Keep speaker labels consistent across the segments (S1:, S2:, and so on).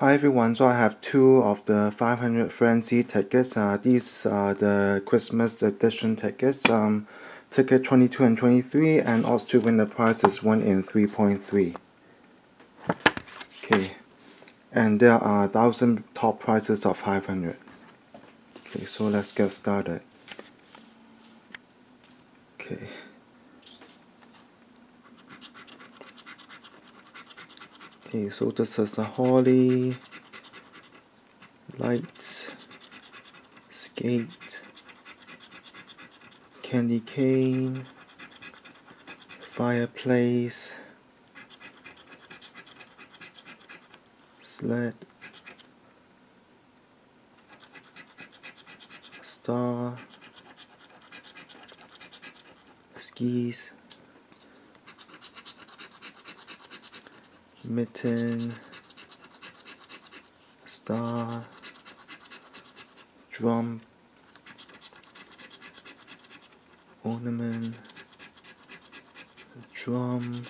S1: Hi everyone, so I have two of the 500 Frenzy tickets. Uh, these are the Christmas edition tickets. Um, ticket 22 and 23 and odds to win the prize is 1 in 3.3. Okay, and there are 1000 top prizes of 500. Okay, so let's get started. Okay, so this is a holly, lights, skate, candy cane, fireplace, sled, star, skis, mitten, star, drum, ornament, drum,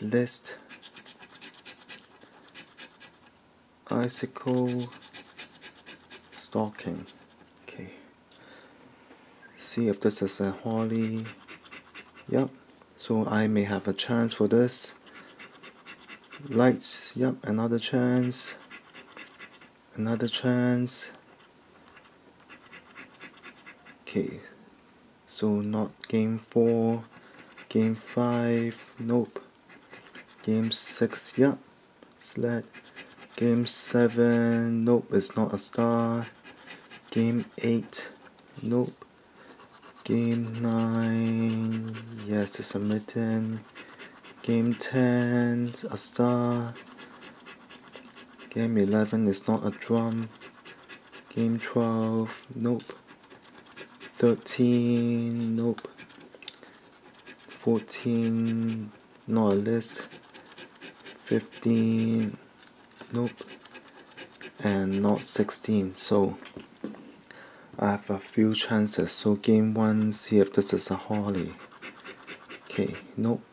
S1: list, icicle, stocking. Okay. See if this is a holly. Yep. So I may have a chance for this lights. Yep another chance. Another chance. Okay. So not game 4 game 5 nope. Game 6 yep. Sled game 7 nope it's not a star. Game 8 nope. Game 9 yes it's a mitten Game 10, a star. Game 11 is not a drum. Game 12, nope. 13, nope. 14, not a list. 15, nope. And not 16, so I have a few chances. So game 1, see if this is a holly. Okay, nope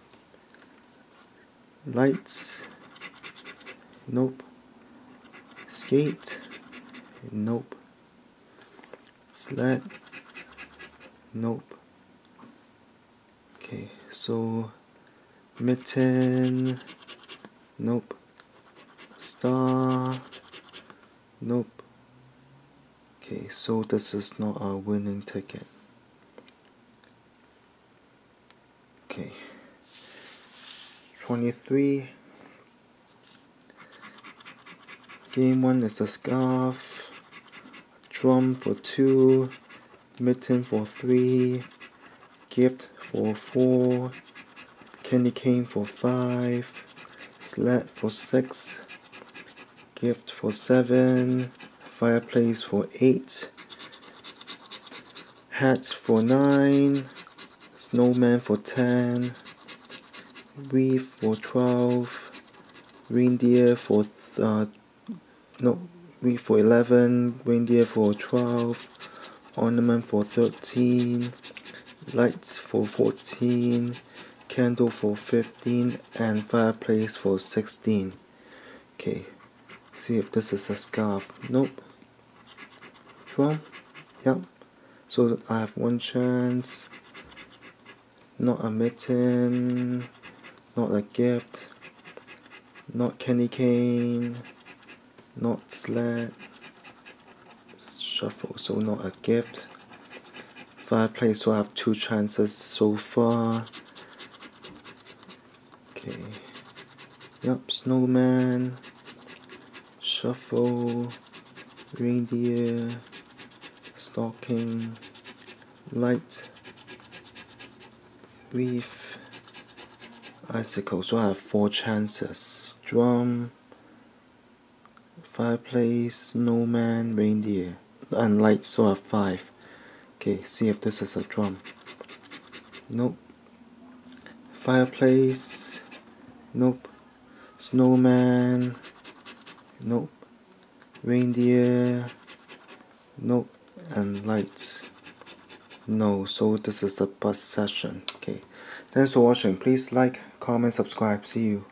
S1: lights. Nope. Skate. Nope. Sled. Nope. Okay so mitten. Nope. Star. Nope. Okay so this is not a winning ticket. Okay 23 game 1 is a scarf drum for 2 mitten for 3 gift for 4 candy cane for 5 sled for 6 gift for 7 fireplace for 8 hat for 9 snowman for 10 wreath for 12 reindeer for uh, no wreath for 11 reindeer for 12 ornament for 13 lights for 14 candle for 15 and fireplace for 16 okay. See if this is a scarf. Nope. Drum yep so I have one chance. Not a mitten not a gift, not candy cane, not sled, shuffle, so not a gift. Fireplace, I have two chances so far. Okay. Yep, snowman, shuffle, reindeer, stocking, light, wreath, icicle so I have four chances. Drum fireplace snowman reindeer and lights so I have five. Okay see if this is a drum. Nope. Fireplace nope. Snowman nope. Reindeer nope. And lights. No so this is the bus session. Okay. Thanks for watching. Please like comment subscribe. See you